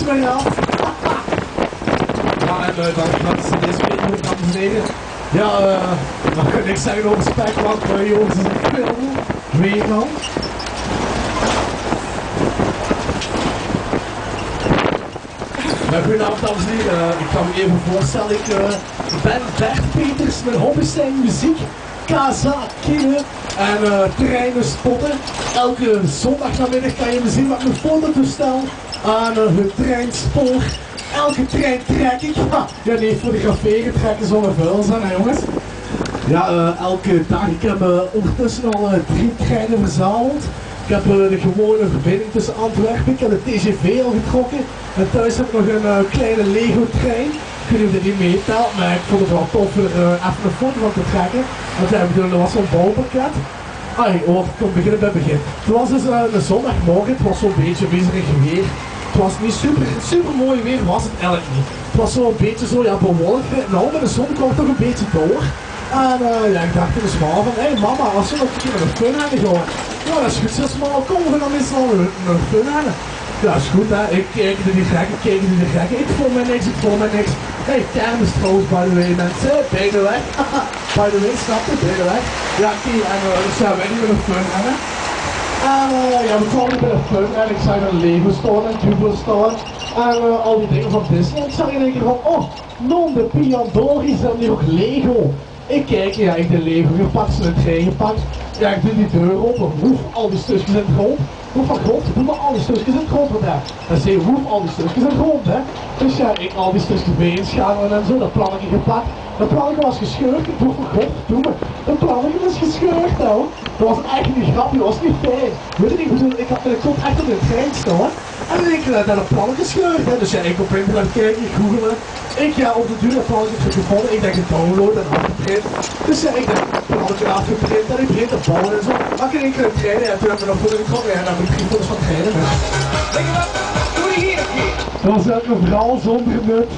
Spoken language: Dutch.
niks meer af. Ja, en uh, dan gaat ze deze week ook naar beneden. Ja, eh, dan kan ik zeggen over spek, want uh, jongens is echt veel. Weer dan. Ja, goedenavond dames en heren. Ik kan me even voorstellen, ik, uh, ik ben Bert Peters, mijn hobby's zijn muziek, kaza, en uh, treinen spotten. Elke zondagnamiddag kan je me zien met mijn fototoestel aan uh, het treinspoor. Elke trein trek ik. Ha, ja nee, fotograferen trekken zonder vuil zijn hè jongens. Ja, uh, elke dag. Ik heb ondertussen al drie treinen verzameld. Ik heb de gewone verbinding tussen Antwerpen, ik heb de TGV al getrokken. En thuis heb ik nog een kleine Lego Ik weet niet meetelt, maar ik vond het wel tof er even een foto van te trekken. Want ja, bedoel, er was zo'n bouwpakket. Ai, oh, ik kom beginnen bij het begin. Het was dus een zondagmorgen, het was zo'n beetje wisserig weer. Het was niet super, super mooi weer, was het eigenlijk niet. Het was zo'n beetje zo, ja, bewolkt. Nou, maar de zon kwam toch een beetje door. En uh, ja, ik dacht in de smaal van, hé hey, mama, als we nog een keer de fun hebben gewoon. Ja, dat is goed, zo smal, kom we dan eens naar de fun hebben. Ja, is goed hè, ik keek er niet gek, ik keek er niet gek, ik voel me niks, ik voel me niks. Hey, kermis trouwens, by the way mensen, bij de weg. by the way, snap je, bij de weg. Ja, kijk, en uh, dus ja, wij niet met de fun hebben. En ja, we kwamen de fun en ik zag een Lego store, een Jubel store. En uh, al die dingen van Disney. En ik zag in één keer van, oh, non de Piandori zijn hier ook Lego. Ik kijk, ja, ik de Lego gepakt, ze trein gepakt. Ja, ik doe die deur open, woef, al die stukjes in het grond. Van grond, doe maar al die stukjes in het grond wat daar. Dan zie je, al die stukjes in het grond, hè. Dus ja, ik al die stukjes beïnschakelen en zo, dat plannetje gepakt. Dat plannetje was gescheurd, ik van god, doe me. Dat plannetje is gescheurd, nou. Dat was eigenlijk niet grappig, dat was niet fijn. Weet je niet, ik, bedoel, ik, had, ik stond echt op de trein staan. En dan denk ik, dat een plannetje gescheurd, hè. Dus ja, ik op internet kijken, ik google Ik ja, op de duur dat plannetje heb gevonden, ik denk het download en afgeprint. Dus ja, ik denk, plannetje afgeprint en ik begin te bouwen en zo. Maar ik in één keer een trein en toen heb ik nog voor getrokken en dan heb ik drie foto's van treinen. Weet je wat? Doe hier een. Dat was ook een verhaal zonder nut.